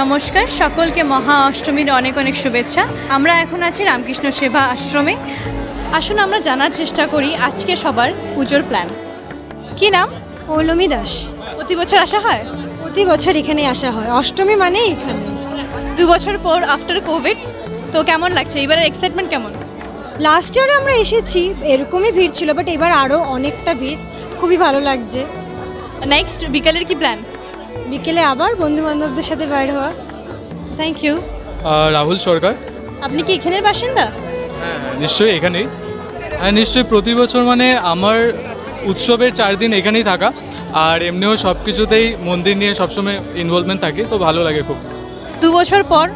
নমস্কার সকলকে মহা অষ্টমীর অনেক অনেক শুভেচ্ছা। আমরা এখন আছি রামকৃষ্ণ সেবা আশ্রমে। আসুন আমরা জানার চেষ্টা করি আজকে সবার পুজোর প্ল্যান কি নাম? পৌলমী দাস। প্রতি বছর আসা হয়? প্রতি বছর এখানে আসা হয়। অষ্টমী মানে এখানে। দু বছর পর আফটার কোভিড তো কেমন লাগছে? এবারের এক্সাইটমেন্ট কেমন? লাস্ট ইয়ারে আমরা এসেছি এরকমই ভিড় ছিল বাট এবার আরও অনেকটা ভিড়। খুবই ভালো লাগছে। নেক্সট বিকালের কি প্ল্যান বিকেলে আবার বন্ধু বান্ধবদের সাথে বাইর হওয়া। Thank you Rahul Sarkar. আপনি কি এখানের বাসিন্দা? হ্যাঁ নিশ্চয়ই এখানেই। হ্যাঁ নিশ্চয়ই প্রতি বছর মানে আমার উৎসবের চার দিন এখানেই থাকা। আর এমনিও সব কিছুতেই মন্দির নিয়ে সবসময় ইনভলভমেন্ট থাকে তো ভালো লাগে খুব। দু বছর পর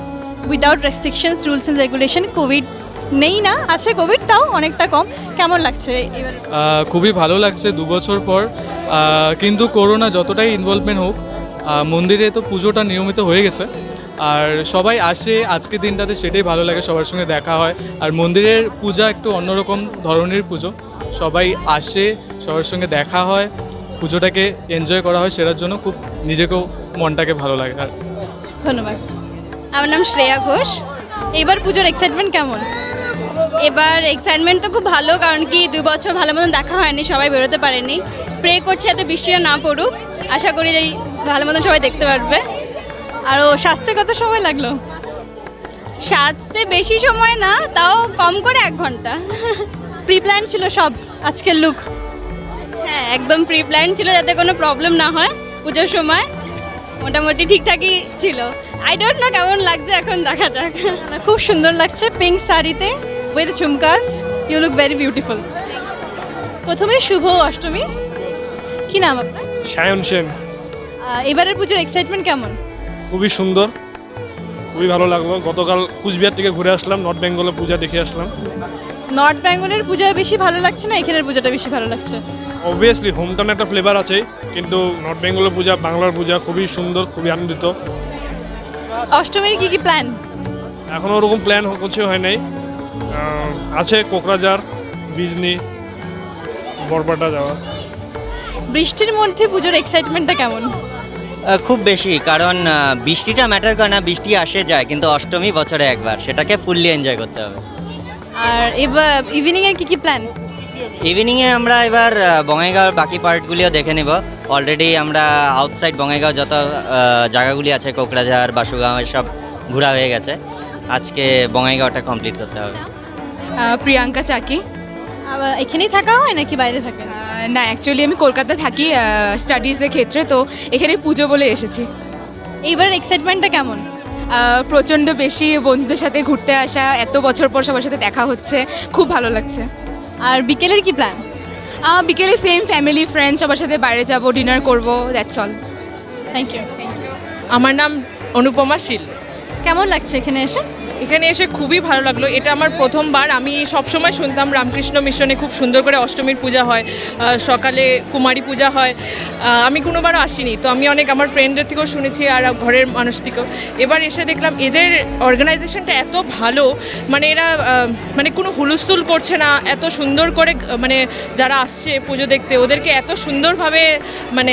without restrictions rules and regulation covid নেই না আছে কোভিড তাও অনেকটা কম। কেমন লাগছে এবার? খুবই ভালো লাগছে দু বছর পর। কিন্তু করোনা যতটাই ইনভলভমেন্ট হোক মন্দিরে তো পুজোটা নিয়মিত হয়ে গেছে। আর সবাই আসে, আজকের দিনটাতে সেটাই ভালো লাগে, সবার সঙ্গে দেখা হয়। আর মন্দিরের পূজা একটু অন্যরকম ধরনের পুজো। সবাই আসে, সবার সঙ্গে দেখা হয়, পুজোটাকে এনজয় করা হয়, সেটার জন্য খুব নিজেকেও মনটাকে ভালো লাগে। আর ধন্যবাদ। আমার নাম শ্রেয়া ঘোষ। এবার পুজোর এক্সাইটমেন্ট কেমন? এবার এক্সাইটমেন্ট তো খুব ভালো, কারণ কি দুই বছর ভালো মতন দেখা হয়নি, সবাই বেরোতে পারেনি। প্রে করছে এত বৃষ্টিটা না পড়ুক। আশা করি ভালো মতন সবাই দেখতে পারবে। আরও সাজতে কত সময় লাগল? সাজতে বেশি সময় না তাও কম করে এক ঘণ্টা। প্রি প্ল্যান ছিল সব আজকের লুক হ্যাঁ একদম প্রি প্ল্যান ছিল যাতে কোনো প্রবলেম না হয় পুজোর সময়। মোটামুটি ঠিকঠাকই ছিল। আই ডোন্ট না কেমন লাগছে এখন দেখা যাক। খুব সুন্দর লাগছে পিঙ্ক শাড়িতে উইথ ঝুমকাস। ইউ লুক ভেরি বিউটিফুল প্রথমে শুভ অষ্টমী। কি নাম আপনার? সায়ন সেন। এবারের পুজোর এক্সাইটমেন্ট কেমন? খুবই সুন্দর খুবই ভালো লাগল। গতকাল কুচবিহার থেকে ঘুরে আসলাম নর্থ বেঙ্গলে পূজা দেখে আসলাম। নর্থ বেঙ্গলের পূজা বেশি ভালো লাগছে না এখানের পূজাটা বেশি ভালো লাগছে? অবভিয়াসলি হোমটাউন একটা ফ্লেভার আছে কিন্তু নর্থ বেঙ্গলের পূজা বাংলার পূজা খুবই সুন্দর খুবই আনন্দিত। অষ্টমীর কি কি প্ল্যান এখনও ওরকম প্ল্যান কিছু হয় নাই। আছে কোকরাঝার বিজনি বরপাটা যাওয়া বৃষ্টির মধ্যে পুজোর এক্সাইটমেন্টটা কেমন? খুব বেশি কারণ বৃষ্টিটা ম্যাটার করে না বৃষ্টি আসে যায় কিন্তু অষ্টমী বছরে একবার সেটাকে ফুললি এনজয় করতে হবে। আর এবার ইভিনিংয়ের কি কি প্ল্যান ইভিনিংয়ে আমরা এবার বঙ্গাইগাঁওর বাকি পার্টগুলিও দেখে নেব। অলরেডি আমরা আউটসাইড বঙ্গাইগাঁও যত জায়গাগুলি আছে কোকরাঝার বাসুগাঁও সব ঘোরা হয়ে গেছে। আজকে বঙ্গাইগাঁওটা কমপ্লিট করতে হবে। প্রিয়াঙ্কা চাকি। এখানেই থাকা হয় নাকি বাইরে থাকেন? আহ, না অ্যাকচুয়ালি আমি কলকাতা থাকি স্টাডিজের ক্ষেত্রে তো এখানে পুজো বলে এসেছি। এইবারের এক্সাইটমেন্টটা কেমন? প্রচণ্ড বেশি বন্ধুদের সাথে ঘুরতে আসা এত বছর পর সবার সাথে দেখা হচ্ছে খুব ভালো লাগছে। আর বিকেলের কি প্ল্যান বিকেলে সেম ফ্যামিলি ফ্রেন্ড সবার সাথে বাইরে যাব ডিনার করব দ্যাটস অল থ্যাংক ইউ আমার নাম অনুপমা শীল। কেমন লাগছে এখানে এসে? এখানে এসে খুবই ভালো লাগল। এটা আমার প্রথমবার। আমি সবসময় শুনতাম রামকৃষ্ণ মিশনে খুব সুন্দর করে অষ্টমীর পূজা হয় সকালে কুমারী পূজা হয়। আমি কোনোবারও আসিনি, তো আমি অনেক আমার ফ্রেন্ডের থেকেও শুনেছি আর ঘরের মানুষ থেকেও। এবার এসে দেখলাম এদের অর্গানাইজেশনটা এত ভালো মানে এরা মানে কোনো হুলস্থুল করছে না, এত সুন্দর করে মানে যারা আসছে পুজো দেখতে, ওদেরকে এত সুন্দরভাবে মানে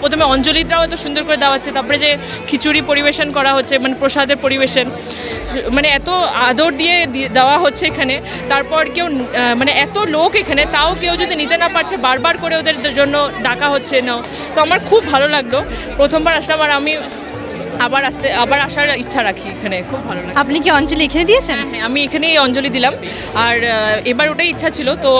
প্রথমে অঞ্জলিটাও এত সুন্দর করে দেওয়া হচ্ছে, তারপরে যে খিচুড়ি পরিবেশন করা হচ্ছে মানে প্রসাদের পরিবেশন মানে এত আদর দিয়ে দেওয়া হচ্ছে এখানে। তারপর কেউ মানে এত লোক এখানে তাও কেউ যদি নিতে না পারছে বারবার করে ওদের জন্য ডাকা হচ্ছে না তো আমার খুব ভালো লাগল। প্রথমবার আসলাম আর আমি আবার আসতে আবার আসার ইচ্ছা রাখি এখানে খুব ভালো লাগে আপনি কি অঞ্জলি এখানে দিয়েছেন? হ্যাঁ আমি এখানেই অঞ্জলি দিলাম। আর এবার ওটাই ইচ্ছা ছিল তো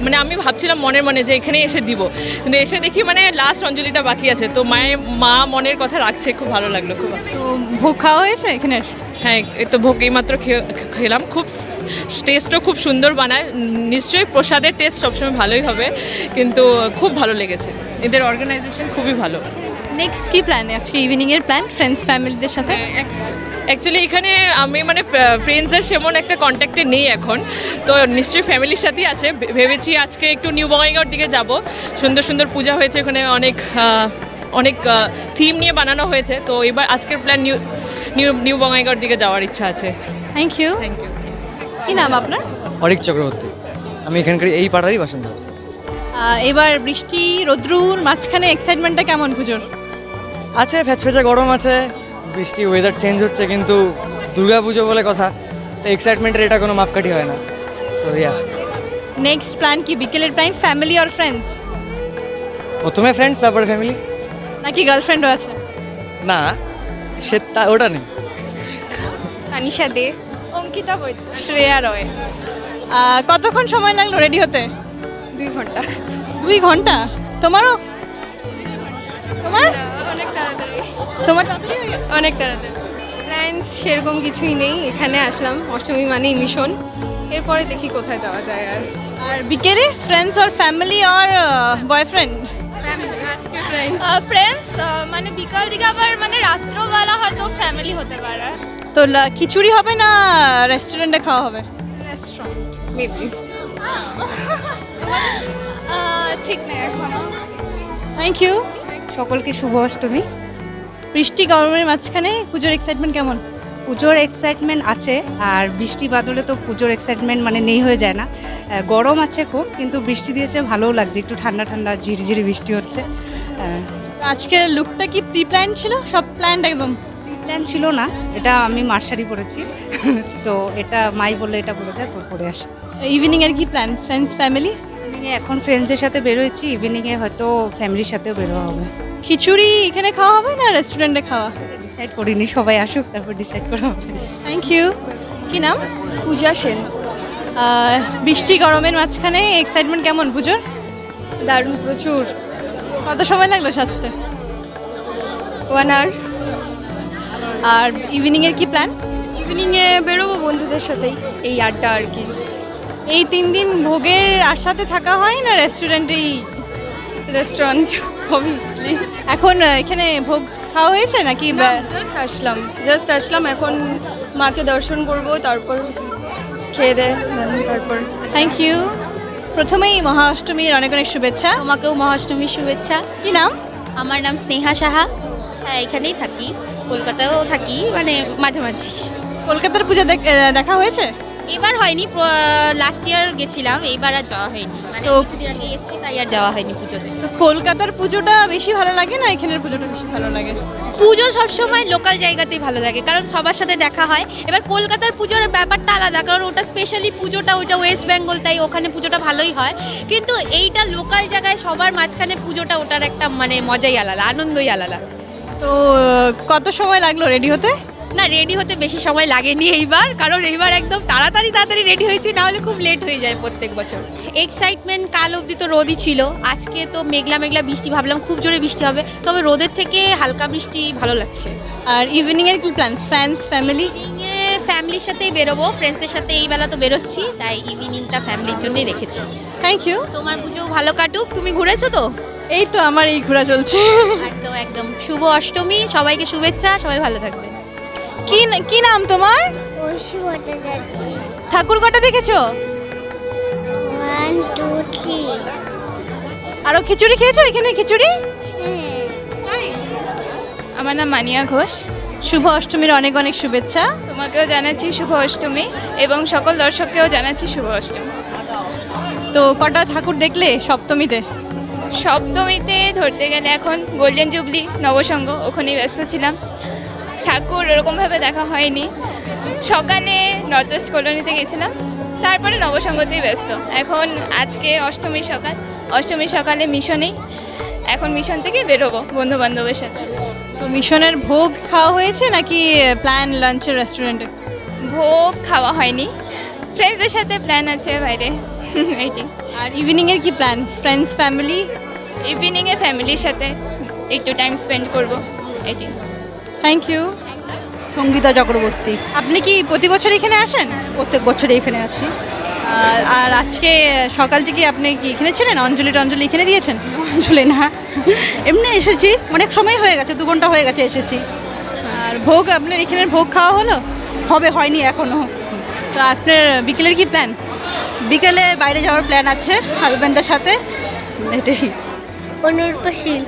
মানে আমি ভাবছিলাম মনের মনে যে এখানে এসে দিব। কিন্তু এসে দেখি মানে লাস্ট অঞ্জলিটা বাকি আছে। তো মায়ের মা মনের কথা রাখছে খুব ভালো লাগল খুব। তো ভোগ খাওয়া হয়েছে এখানে? হ্যাঁ তো ভোগ এইমাত্র খেয়ে- খেলাম। খুব টেস্টও খুব সুন্দর বানায়। নিশ্চয়ই প্রসাদের টেস্ট সবসময় ভালোই হবে। কিন্তু খুব ভালো লেগেছে। এদের অর্গানাইজেশন খুবই ভালো। নেক্সট কি প্ল্যান আজকে ইভিনিংয়ের প্ল্যান ফ্রেন্ডস ফ্যামিলিদের সাথে? অ্যাকচুয়ালি এখানে আমি মানে ফ্রেন্ডসের সেমন একটা কন্ট্যাক্টে নেই এখন। তো নিশ্চয়ই ফ্যামিলির সাথেই আছে। ভেবেছি আজকে একটু নিউ বঙ্গাইগাঁওর দিকে যাব। সুন্দর সুন্দর পূজা হয়েছে ওখানে অনেক অনেক থিম নিয়ে বানানো হয়েছে। তো এবার আজকের প্ল্যান নিউ নিউ নিউ বঙ্গাইগাঁওর দিকে যাওয়ার ইচ্ছা আছে। থ্যাংক ইউ থ্যাংক ইউ কি নাম আপনার? অরিক চক্রবর্তী। আমি এখানকার এই পাড়ারই বাসিন্দা। এবার বৃষ্টি রোদ্রুর মাঝখানে এক্সাইটমেন্টটা কেমন পুজোর আছে ফ্যাচফেচা গরম আছে। বৃষ্টি ওয়েদার চেঞ্জ হচ্ছে কিন্তু দুর্গা পুজো বলে কথা। তো এক্সাইটমেন্টের এটা কোনো মাপকাঠি হয় না। সো ইয়া নেক্সট প্ল্যান কি? বিকেলের প্ল্যান ফ্যামিলি আর ফ্রেন্ড প্রথমে ফ্রেন্ডস তারপরে ফ্যামিলি নাকি গার্লফ্রেন্ডও আছে? না সে তা ওটা নেই। তানিশা দে। অঙ্কিতা বৈদ্য। শ্রেয়া রয়। কতক্ষণ সময় লাগল রেডি হতে? দুই ঘণ্টা। দুই ঘণ্টা? তোমারও? তোমার? অনেক তাড়াতাড়ি। তোমার তাড়াতাড়ি হয়ে গেছে? অনেক তাড়াতাড়ি। প্ল্যান্স সেরকম কিছুই নেই। এখানে আসলাম অষ্টমী মানেই মিশন এরপরে দেখি কোথায় যাওয়া যায় আর। আর বিকেলে ফ্রেন্ডস আর ফ্যামিলি আর বয়ফ্রেন্ড ফ্রেন্ডস মানে বিকাল দিকে আবার মানে রাত্রবেলা হয়তো ফ্যামিলি হতে পারে। তো খিচুড়ি হবে না রেস্টুরেন্টে খাওয়া হবে? রেস্টুরেন্ট মেবি ঠিক নেই এখনও। থ্যাংক ইউ সকলকে শুভ অষ্টমী বৃষ্টি গরমের মাঝখানে পুজোর এক্সাইটমেন্ট কেমন? পুজোর এক্সাইটমেন্ট আছে আর বৃষ্টি বাদলে তো পুজোর এক্সাইটমেন্ট মানে নেই হয়ে যায় না। গরম আছে খুব কিন্তু বৃষ্টি দিয়েছে ভালোও লাগছে একটু ঠান্ডা ঠান্ডা ঝিরিঝিরি বৃষ্টি হচ্ছে। আজকের লুকটা কি প্রি প্ল্যান ছিল? সব প্ল্যান একদম? প্রি প্ল্যান ছিল না এটা আমি মার্শারি পরেছি। তো এটা মাই বলে এটা বলে যায় তো পরে আসি। ইভিনিং এর কি প্ল্যান ফ্রেন্ডস ফ্যামিলি এখন ফ্রেন্ডসদের সাথে বেরোয়েছি ইভিনিংয়ে হয়তো ফ্যামিলির সাথেও বেরোয়া হবে। খিচুড়ি এখানে খাওয়া হবে না রেস্টুরেন্টে খাওয়া ডিসাইড করিনি সবাই আসুক তারপর ডিসাইড করা হবে। থ্যাংক ইউ কি নাম? পূজা সেন। বৃষ্টি গরমের মাঝখানে এক্সাইটমেন্ট কেমন পুজোর? দারুণ প্রচুর। কত সময় লাগল সাজতে? ওয়ান আওয়ার আর ইভিনিংয়ের কি প্ল্যান ইভিনিংয়ে বেরোবো বন্ধুদের সাথেই এই আড্ডা আর কি। এই তিন দিন ভোগের আশাতে থাকা হয় না রেস্টুরেন্টেই রেস্টুরেন্ট অবভিয়াসলি এখন এখানে ভোগ খাওয়া হয়েছে নাকি জাস্ট আসলাম জাস্ট আসলাম এখন মাকে দর্শন করব তারপর খেয়ে দে তারপর। থ্যাংক ইউ প্রথমেই মহা অষ্টমীর অনেক অনেক শুভেচ্ছা। তোমাকেও মহাষ্টমীর শুভেচ্ছা। কি নাম? আমার নাম স্নেহা সাহা। হ্যাঁ এখানেই থাকি কলকাতায়ও থাকি মানে মাঝামাঝি। কলকাতার পূজা দেখ- দেখা হয়েছে? এবার হয়নি লাস্ট ইয়ার গেছিলাম এইবার আর যাওয়া হয়নি। মানে কিছুদিন আগে এসেছি তাই আর যাওয়া হয়নি পুজোতে তো কলকাতার পুজোটা বেশি ভালো লাগে না এখানের পুজোটা বেশি ভালো লাগে? পুজো সবসময় লোকাল জায়গাতেই ভালো লাগে কারণ সবার সাথে দেখা হয়। এবার কলকাতার পুজোর ব্যাপারটা আলাদা কারণ ওটা স্পেশালি পুজোটা ওইটা ওয়েস্ট বেঙ্গল তাই ওখানে পুজোটা ভালোই হয়। কিন্তু এইটা লোকাল জায়গায় সবার মাঝখানে পুজোটা ওটার একটা মানে মজাই আলাদা আনন্দই আলাদা। তো কত সময় লাগল রেডি হতে? না রেডি হতে বেশি সময় লাগেনি এইবার কারণ এইবার একদম তাড়াতাড়ি তাড়াতাড়ি রেডি হয়েছি না হলে খুব লেট হয়ে যায় প্রত্যেক বছর। এক্সাইটমেন্ট কাল অবধি তো রোদই ছিল আজকে তো মেঘলা মেঘলা বৃষ্টি ভাবলাম খুব জোরে বৃষ্টি হবে তবে রোদের থেকে হালকা বৃষ্টি ভালো লাগছে। আর ইভিনিং এর কি প্ল্যান ফ্রেন্ডস ফ্যামিলি ফ্যামিলির সাথেই বেরোবো ফ্রেন্ডসদের সাথে এই বেলা তো বেরোচ্ছি তাই ইভিনিংটা ফ্যামিলির জন্যই রেখেছি। থ্যাংক ইউ তোমার পুজো ভালো কাটুক তুমি ঘুরেছো তো? এই তো আমার এই ঘোরা চলছে। একদম একদম। শুভ অষ্টমী সবাইকে শুভেচ্ছা সবাই ভালো থাকবে। কি কি নাম তোমার? ঐশী ভট্টাচার্য। ঠাকুর কটা দেখেছ? ওয়ান টু থ্রি আরও খিচুড়ি খেয়েছো এখানে খিচুড়ি? আমার নাম মানিয়া ঘোষ। শুভ অষ্টমীর অনেক অনেক শুভেচ্ছা। তোমাকেও জানাচ্ছি শুভ অষ্টমী এবং সকল দর্শককেও জানাচ্ছি শুভ অষ্টমী। তো কটা ঠাকুর দেখলে সপ্তমীতে? সপ্তমীতে ধরতে গেলে এখন গোল্ডেন জুবলি নবসঙ্গ ওখানেই ব্যস্ত ছিলাম। ঠাকুর ওরকমভাবে দেখা হয়নি। সকালে নর্থ ওয়েস্ট কলোনিতে গেছিলাম তারপরে নবসঙ্গতেই ব্যস্ত। এখন আজকে অষ্টমী সকাল অষ্টমী সকালে মিশনেই। এখন মিশন থেকে বেরোবো বন্ধু বান্ধবের সাথে। তো মিশনের ভোগ খাওয়া হয়েছে নাকি প্ল্যান লাঞ্চের রেস্টুরেন্টে? ভোগ খাওয়া হয়নি। ফ্রেন্ডসদের সাথে প্ল্যান আছে বাইরে। এইটি আর ইভিনিংয়ের কি প্ল্যান ফ্রেন্ডস ফ্যামিলি ইভিনিংয়ে ফ্যামিলির সাথে একটু টাইম স্পেন্ড করব। এটি। Thank you Sangeeta Chakraborty. আপনি কি প্রতি বছর এখানে আসেন? প্রত্যেক বছর এখানে আসি। আর আর আজকে সকাল থেকে আপনি কি এখানে ছিলেন? অঞ্জলি টঞ্জলি এখানে দিয়েছেন? অঞ্জলি না। এমনি এসেছি। অনেক সময় হয়ে গেছে দু ঘণ্টা হয়ে গেছে এসেছি। আর ভোগ আপনার এখানে ভোগ খাওয়া হলো? হবে হয়নি এখনও তো আপনার বিকেলের কি প্ল্যান বিকেলে বাইরে যাওয়ার প্ল্যান আছে হাজব্যান্ডের সাথে। এটাই। অনুরূপা শীল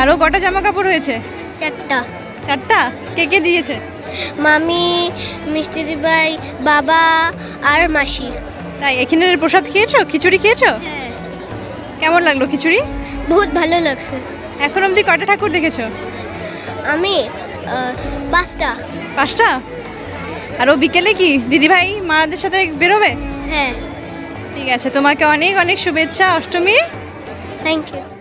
আরও কটা জামা কাপড় হয়েছে চারটা। চারটা? কে কে দিয়েছে? মামি মিষ্টি দিবাই বাবা আর মাসি। তাই এখানের প্রসাদ খেয়েছো? খিচুড়ি খেয়েছো? হ্যাঁ। কেমন লাগল খিচুড়ি? বহুত ভালো লাগছে। এখন অবধি কটা ঠাকুর দেখেছ? আমি পাঁচটা। পাঁচটা? আর ও বিকেলে কি দিদিভাই মাদের সাথে বেরোবে? হ্যাঁ। ঠিক আছে তোমাকে অনেক অনেক শুভেচ্ছা অষ্টমীর। Thank you